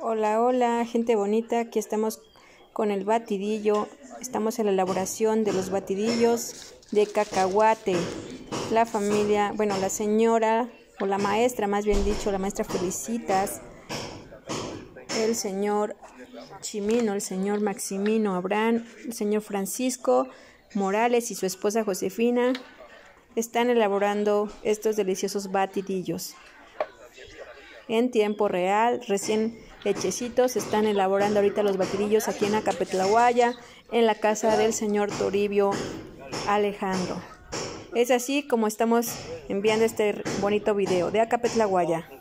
Hola, hola, gente bonita. Aquí estamos con el batidillo. Estamos en la elaboración de los batidillos de cacahuate. La familia, bueno, la señora o la maestra, más bien dicho, la maestra Felicitas, el señor Chimino, el señor Maximino Abraham, el señor Francisco Morales y su esposa Josefina están elaborando estos deliciosos batidillos en tiempo real, recién hechecitos. Están elaborando ahorita los batidillos aquí en Acapetlahuaya, en la casa del señor Toribio Alejandro. Es así como estamos enviando este bonito video de Acapetlahuaya.